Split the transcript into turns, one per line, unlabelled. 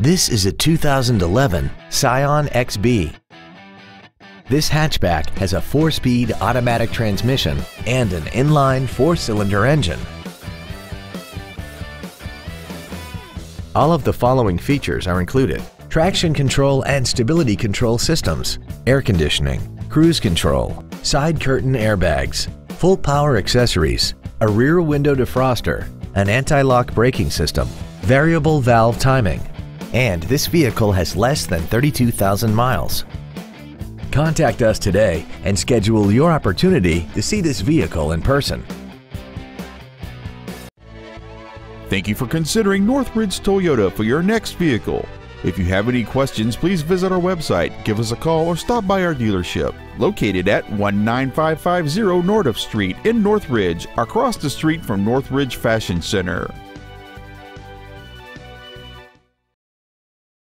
This is a 2011 Scion XB. This hatchback has a four-speed automatic transmission and an inline four-cylinder engine. All of the following features are included. Traction control and stability control systems, air conditioning, cruise control, side curtain airbags, full power accessories, a rear window defroster, an anti-lock braking system, variable valve timing, and this vehicle has less than 32,000 miles. Contact us today and schedule your opportunity to see this vehicle in person.
Thank you for considering Northridge Toyota for your next vehicle. If you have any questions, please visit our website, give us a call, or stop by our dealership located at 19550 Nordhoff Street in Northridge, across the street from Northridge Fashion Center.